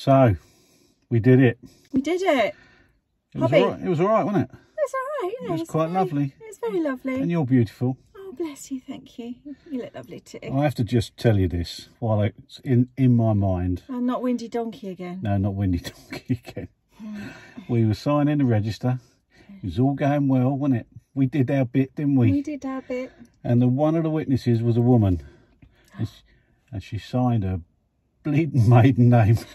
So, we did it. We did it. It was all right, it was all right wasn't it? It's all right. It was it's quite very- lovely. It's very lovely. And you're beautiful. Oh, bless you. Thank you. You look lovely too. I have to just tell you this while it's in, in my mind. I'm not Windy Donkey again. No, not Windy Donkey again. Mm. We were signing the register. It was all going well, wasn't it? We did our bit, didn't we? We did our bit. And the one of the witnesses was a woman. And she, and she signed her bleeding maiden name.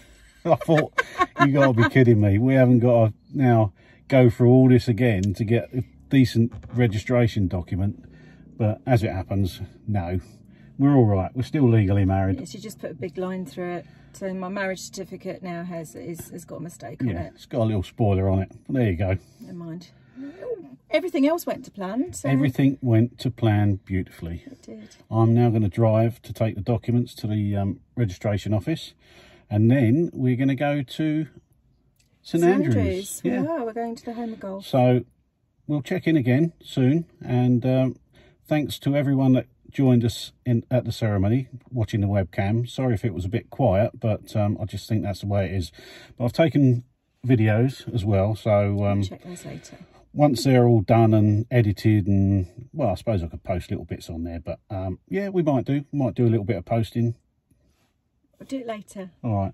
I thought, you got to be kidding me. We haven't got to now go through all this again to get a decent registration document. But as it happens, no. We're all right. We're still legally married. Yes, you just put a big line through it. So my marriage certificate now has is, has got a mistake on Yeah, it. it's got a little spoiler on it. There you go. Never mind. Everything else went to plan. So Everything went to plan beautifully. it did. I'm now going to drive to take the documents to the um, registration office. And then we're going to go to St Andrews. Yeah. Wow, we're going to the home of golf. So we'll check in again soon. And um, thanks to everyone that joined us in at the ceremony, watching the webcam. Sorry if it was a bit quiet, but um, I just think that's the way it is. But I've taken videos as well. So um, Check those later. once they're all done and edited and, well, I suppose I could post little bits on there. But um, yeah, we might do. Might do a little bit of posting. We'll do it later. All right.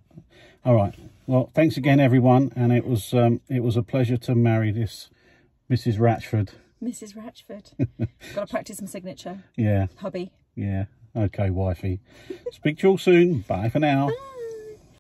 All right. Well, thanks again, everyone. And it was um, it was a pleasure to marry this Mrs. Ratchford. Mrs. Ratchford. Got to practice some signature. Yeah, Hubby. yeah. Okay, wifey. Speak to you all soon. Bye for now. Bye.